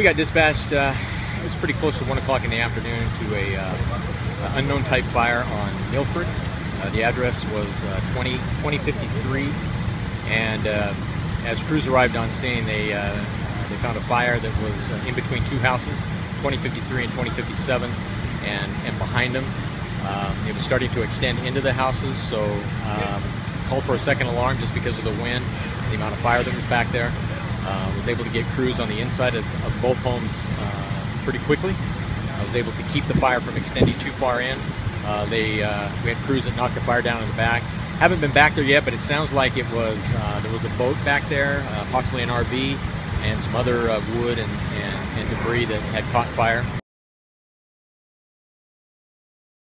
We got dispatched, uh, it was pretty close to 1 o'clock in the afternoon to a uh, unknown type fire on Milford. Uh, the address was uh, 20, 2053 and uh, as crews arrived on scene they, uh, they found a fire that was in between two houses, 2053 and 2057 and, and behind them. Um, it was starting to extend into the houses so um, called for a second alarm just because of the wind, the amount of fire that was back there. Uh, was able to get crews on the inside of, of both homes uh, pretty quickly. I was able to keep the fire from extending too far in. Uh, they uh, we had crews that knocked the fire down in the back. Haven't been back there yet, but it sounds like it was uh, there was a boat back there, uh, possibly an RV, and some other wood and, and, and, debris that had caught fire.